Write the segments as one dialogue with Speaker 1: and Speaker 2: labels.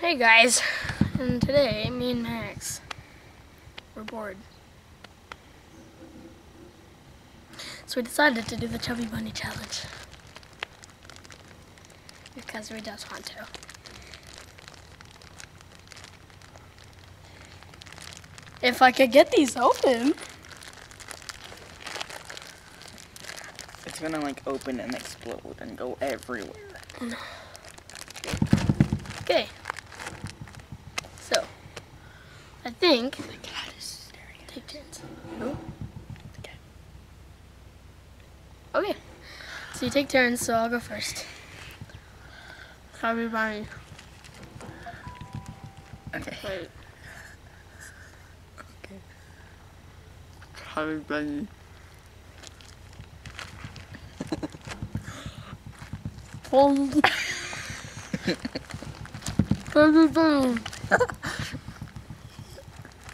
Speaker 1: Hey guys, and today me and Max were bored. So we decided to do the Chubby Bunny Challenge. Because we just want to. If I could get these open.
Speaker 2: It's gonna like open and explode and go everywhere.
Speaker 1: Okay. I think oh
Speaker 2: The cat is staring
Speaker 1: take turns.
Speaker 2: The cat.
Speaker 1: Okay. Oh, so you take turns, so I'll go first. Chubby Bunny.
Speaker 2: Okay.
Speaker 1: Wait.
Speaker 2: Chubby bunny.
Speaker 1: Chubby Bunny. Chubby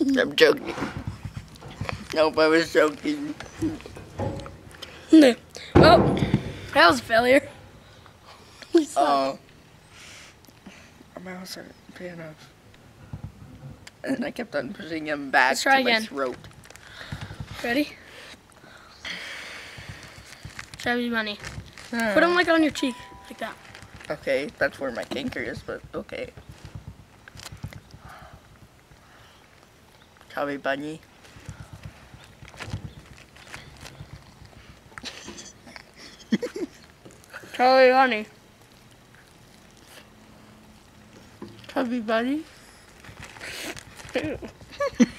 Speaker 2: I'm joking. Nope, I was joking.
Speaker 1: No. Oh, that was a failure.
Speaker 2: Oh. Our mouse aren't big enough. And I kept on pushing him back
Speaker 1: Let's try
Speaker 2: to
Speaker 1: again.
Speaker 2: my throat.
Speaker 1: Ready? Chubby Bunny. Put hmm. them like on your cheek, like that.
Speaker 2: Okay, that's where my canker is, but okay. Chubby bunny.
Speaker 1: Chubby Bunny.
Speaker 2: Chubby bunny.